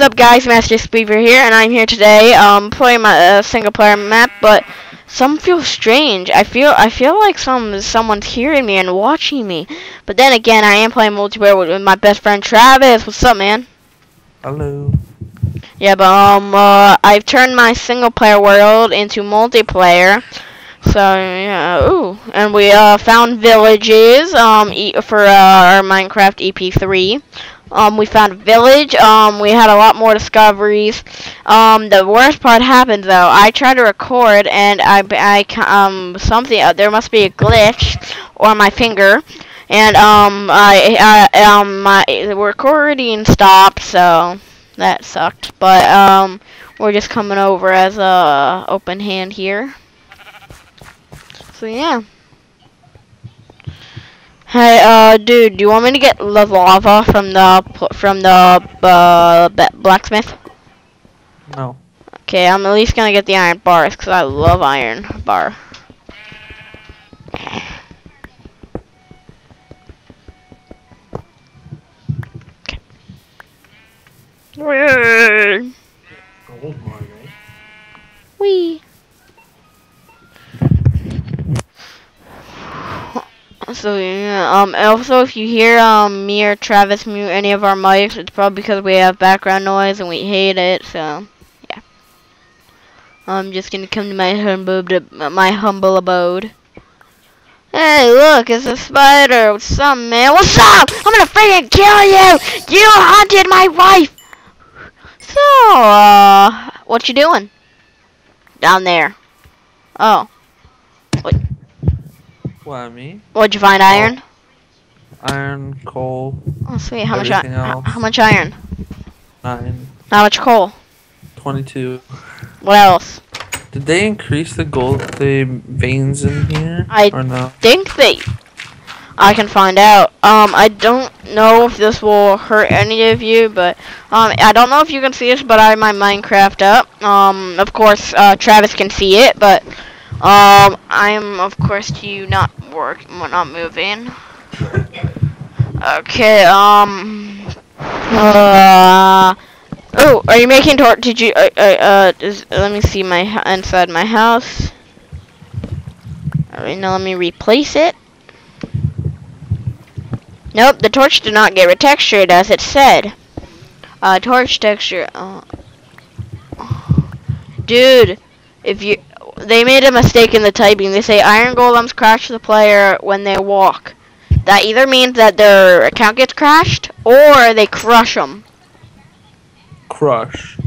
What's up guys, Master Speaker here, and I'm here today, um, playing my uh, single player map, but some feel strange. I feel, I feel like some, someone's hearing me and watching me. But then again, I am playing multiplayer with, with my best friend Travis. What's up, man? Hello. Yeah, but, um, uh, I've turned my single player world into multiplayer. So, yeah, ooh, and we, uh, found villages, um, e for, uh, our Minecraft EP3. Um, we found a village. Um, we had a lot more discoveries. Um, the worst part happened though. I tried to record and I, I um, something. Uh, there must be a glitch or my finger, and um, I, I um, my recording stopped. So that sucked. But um, we're just coming over as a open hand here. So yeah. Hey, uh, dude, do you want me to get the lava from the from the uh, blacksmith? No. Okay, I'm at least gonna get the iron bars because I love iron bar. Okay. Um, also if you hear um me or Travis mute any of our mics, it's probably because we have background noise and we hate it. So yeah, I'm just gonna come to my humble my humble abode. Hey, look, it's a spider. What's up, man? What's up? I'm gonna freaking kill you! You hunted my wife! So, uh, what you doing? Down there. Oh. What, me? What'd you find, iron? Iron, coal. Oh, sweet. How much, how, how much iron? Nine. How much coal? 22. What else? Did they increase the gold, the veins in here? I or no? think they. I can find out. Um, I don't know if this will hurt any of you, but um, I don't know if you can see this, but I have my Minecraft up. Um, of course, uh, Travis can see it, but um, I am of course to you not work, not moving. Okay. Um. Uh. Oh, are you making tor? Did you? Uh. Uh. uh let me see my inside my house. Alright, now let me replace it. Nope, the torch did not get retextured as it said. Uh, torch texture. Uh, dude, if you they made a mistake in the typing. They say iron golems crash the player when they walk. That either means that their account gets crashed or they crush them. Crush.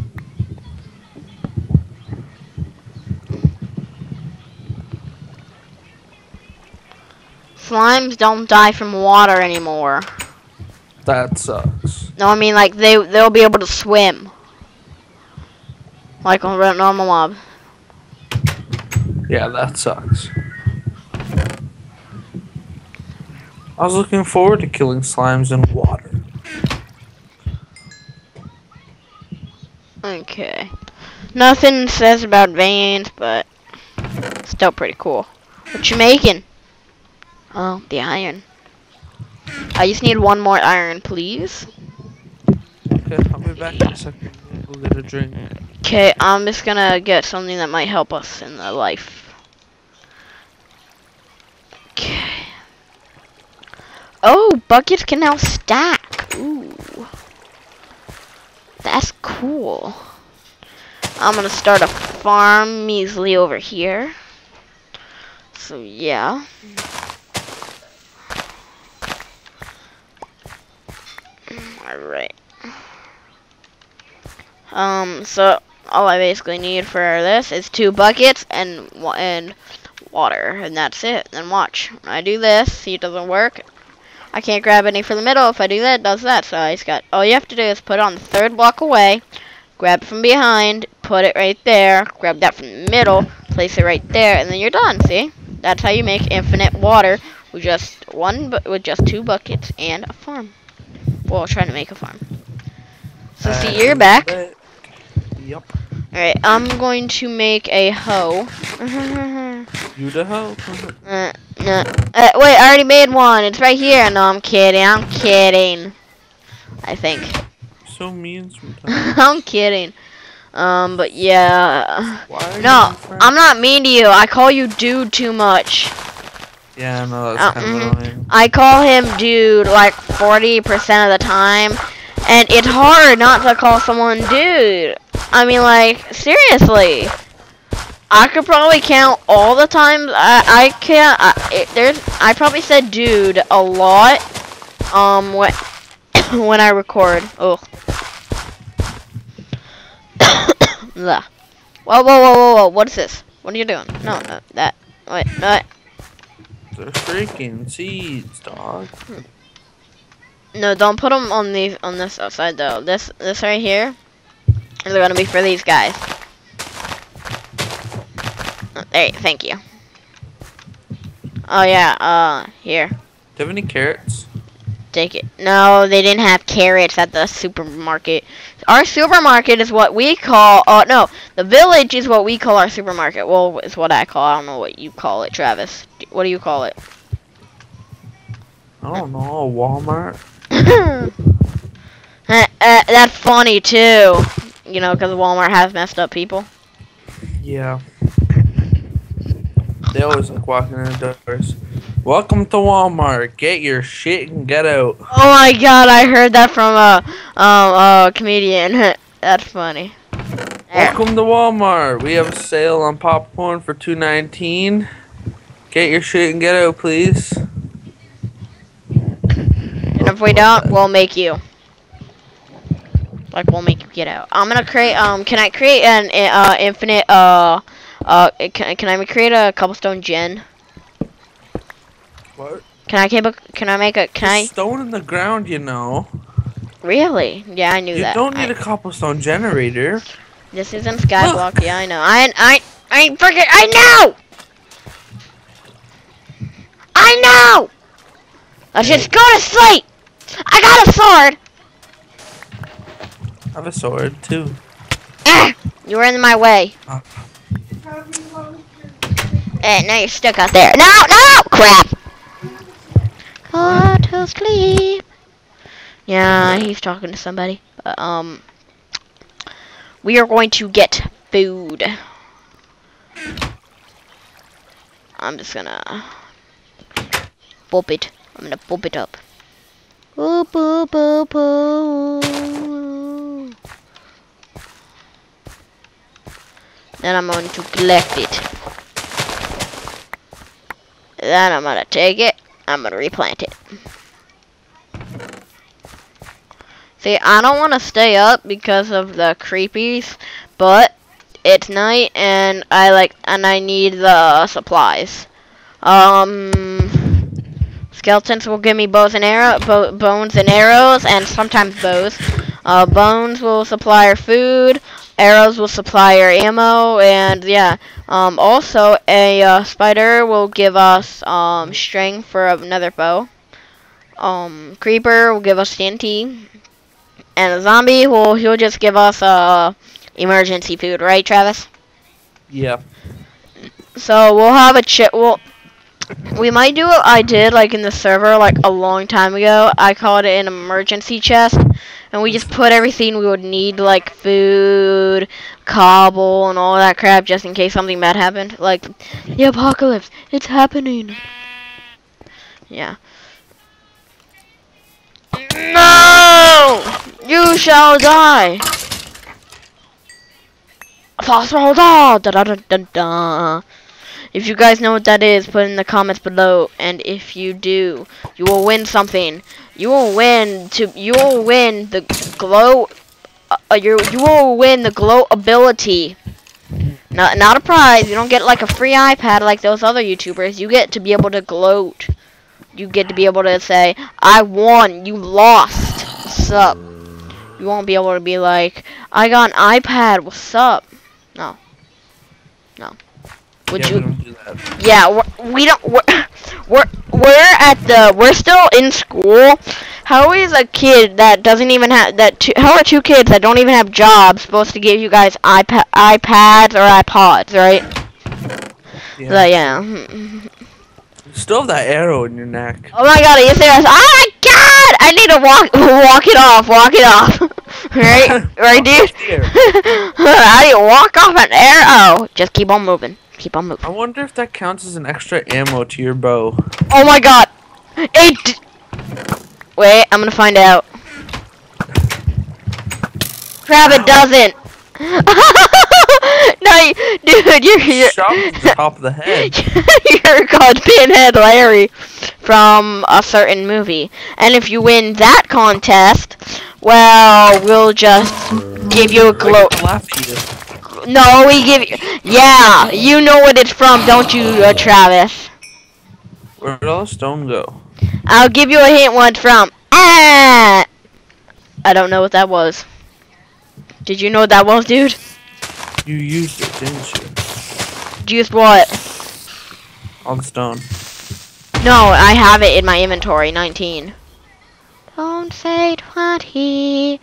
Slimes don't die from water anymore. That sucks. No, I mean like they they'll be able to swim. Like on a normal mob. Yeah, that sucks. I was looking forward to killing slimes in water. Okay. Nothing says about veins, but still pretty cool. What you making? Oh, the iron. I just need one more iron, please. Okay, I'll be back in a second. We'll get a drink. Okay, I'm just gonna get something that might help us in the life. Oh, buckets can now stack. Ooh. That's cool. I'm gonna start a farm measly over here. So, yeah. Alright. Um, so all I basically need for this is two buckets and and water, and that's it. Then watch. When I do this, see it doesn't work. I can't grab any from the middle. If I do that, it does that. So I just got, all you have to do is put it on the third block away, grab it from behind, put it right there, grab that from the middle, place it right there, and then you're done, see? That's how you make infinite water with just one, with just two buckets and a farm. Well, trying to make a farm. So uh, see, you're back. Yep. Alright, I'm going to make a hoe. you the hoe? uh, no. Uh, wait, I already made one. It's right here. No, I'm kidding. I'm kidding. I think. so mean sometimes. I'm kidding. Um, but yeah. No? I'm not mean to you. I call you dude too much. Yeah, no, Uh, that's kind mhm. of annoying. I call him dude like 40% of the time. And it's hard not to call someone dude. I mean, like, seriously. I could probably count all the times I, I can't. I, it, there's, I probably said dude a lot. Um, when, when I record. Oh. Whoa, whoa, whoa, whoa, whoa. What is this? What are you doing? No, no, that. Wait, no. They're freaking seeds, dog. No, don't put them on these on this outside though. This this right here is gonna be for these guys. Uh, Hey, thank you. Oh yeah, uh, here, Do you have any carrots? take it. No, they didn't have carrots at the supermarket. Our supermarket is what we call. Oh no, the village is what we call our supermarket. Well, it's what I call. I don't know what you call it, Travis. What do you call it? I don't know, Walmart. uh, uh, that's funny too. You know, because Walmart has messed up people. Yeah. They always like walking in the doors. Welcome to Walmart. Get your shit and get out. Oh my god, I heard that from a um a comedian. That's funny. Welcome to Walmart. We have a sale on popcorn for two nineteen. Get your shit and get out, please. And if we don't, we'll make you. Like we'll make you get out. I'm gonna create. Um, can I create an uh infinite uh uh can can I create a cobblestone gen? What? Can I keep a, Can I make a? Can I Stone in the ground, you know. really? Yeah, I knew You that. You don't need a cobblestone generator. This isn't Skyblock. Yeah, I know. I I I freaking I know. I know. Let's just go to sleep. I got a sword. I have a sword too. Ah, you were in my way. Ah. And now you're stuck out there. No, no, crap. Go to sleep. Yeah, he's talking to somebody. But, um, we are going to get food. I'm just gonna boop it. I'm gonna boop it up. Boop, boop, boop, boop. Then I'm going to collect it. Then I'm gonna take it. I'm gonna replant it. See, I don't want to stay up because of the creepies, but it's night and I like and I need the supplies. Um, skeletons will give me bows and arrow, bo bones and arrows, and sometimes bows. Uh, bones will supply our food. Arrows will supply our ammo, and yeah. Um, also, a uh, spider will give us um string for another bow. Um, creeper will give us TNT, and a zombie will he'll just give us uh emergency food, right, Travis? Yeah. So we'll have a chip. Well, we might do what I did like in the server like a long time ago. I called it an emergency chest, and we just put everything we would need like food, cobble, and all that crap just in case something bad happened. Like the apocalypse, it's happening. Yeah. No! You shall die. Phosphor da da da da da. If you guys know what that is, put in the comments below. And if you do, you will win something. You will win to. You will win the glow. Uh, you you will win the glow ability. Not not a prize. You don't get like a free iPad like those other YouTubers. You get to be able to gloat. You get to be able to say, "I won. You lost. What's up?" You won't be able to be like, "I got an iPad. What's up?" No. No. Would yeah, you? we don't do that. Yeah, we're, we don't. We're, we're we're at the. We're still in school. How is a kid that doesn't even have that? Two, how are two kids that don't even have jobs supposed to give you guys iPad, iPads or iPods, right? Yeah. So, yeah. Still have that arrow in your neck. Oh my god, are you serious? Oh my god! I need to walk walk it off, walk it off. right? Right, dude? How do you walk off an arrow? Just keep on moving. Keep on moving. I wonder if that counts as an extra ammo to your bow. Oh my god! D- Wait, I'm gonna find out. Crap, it doesn't. no, dude, you're the top of the head. you're called Pinhead Larry from a certain movie, and if you win that contest, well, we'll just give you a glow. Like, laugh at you. No, we give you. Yeah, you know what it's from, don't you, uh, Travis? Where'd all the stone go? I'll give you a hint what it's from. Ah! I don't know what that was. Did you know what that was, dude? You used it, didn't you? Just what? All the stone. No, I have it in my inventory. 19. Don't say 20,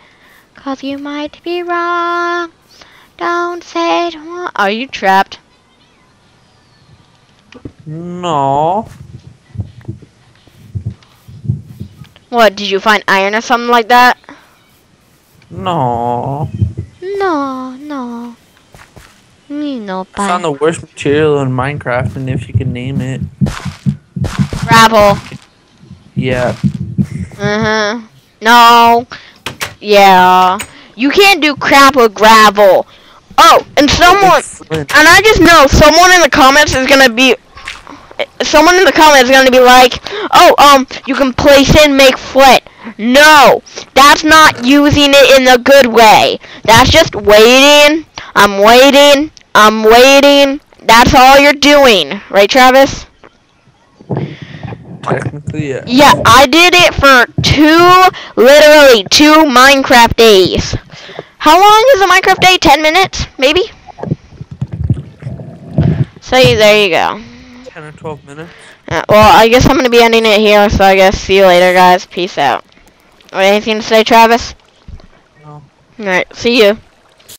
cause you might be wrong. Don't say it. Are you trapped? No. What, did you find iron or something like that? No. No, no. Me no I found the worst material in Minecraft, and if you can name it. Gravel. Yeah. Uh-huh. No. Yeah. You can't do crap with gravel. Oh, and someone and I just know someone in the comments is gonna be someone in the comments is gonna be like, oh, um, you can place in make flint. No, that's not using it in the good way. That's just waiting. I'm waiting. I'm waiting. That's all you're doing, right, Travis? Technically, yeah. Yeah, I did it for two, literally two Minecraft days. How long is a Minecraft day? Ten minutes, maybe. So there you go. 10 or 12 minutes. Uh, well, I guess I'm gonna be ending it here. So I guess see you later, guys. Peace out. Anything to say, Travis? No. All right. See you.